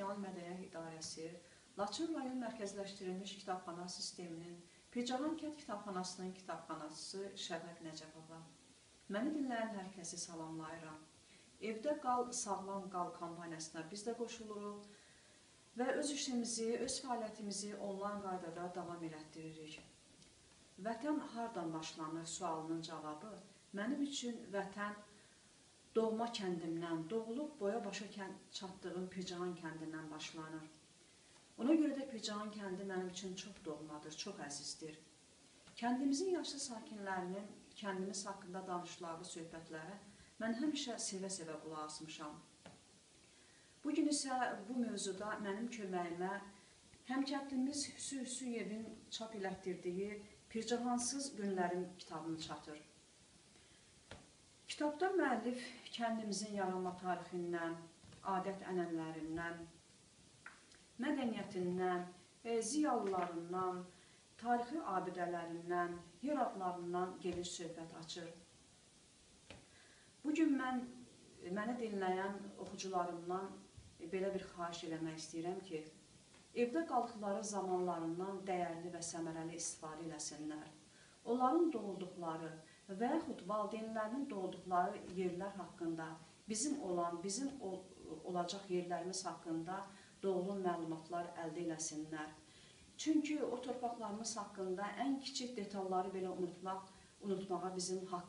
Okean Mədəniyyət İdarəsi, Laçın rayon mərkəzləşdirilmiş kitabxana sisteminin, Pircahan kənd kitabxanasının kitabxanaçısı Şəfəq Nəcəbova. Məni dinləyən hər kəsi salamlayıram. Evdə qal, sağlam qal kampaniyasına biz də qoşuluruq və öz işimizi, öz fəaliyyətimizi onlayn qaydada davam elətdiririk. Vətən hardan başlanır sualının cavabı mənim üçün vətən doğma kəndimdən, doğulub boya başa çatdığım Pircahan kəndindən başlanır. Ona görə də Pircahan kəndi mənim üçün çox doğmadır, çox əzizdir. Kəndimizin yaşlı sakinlərinin kəndimiz haqqında danışıqları, söhbətlərə mən həmişə sevə-sevə qulaq asmışam. Bugün isə bu mövzuda mənim köməyimə həm kəndimiz Hüsü Hüsüyevin çap elətdirdiyi Pircahansız günlərim kitabını çatır. Kitabda müəllif kəndimizin yaranma tarixindən, adət-ənənlərindən, mədəniyyətindən, e, ziyalılarından, tarixi abidələrindən, yer adlarından geniş söhbət açır. Bugün mən məni dinləyən oxucularımdan belə bir xahiş eləmək istəyirəm ki, evdə qaldıqları zamanlarından dəyərli və səmərəli istifadə eləsinlər. Onların doğulduqları və yaxud valideynlərinin doğulduqları yerlər haqqında bizim olan, bizim ol olacaq yerlərimiz haqqında doğru məlumatlar əldə eləsinlər. Çünki o torpaqlarımız haqqında ən kiçik detalları belə unutmaq, unutmağa bizim haqqımız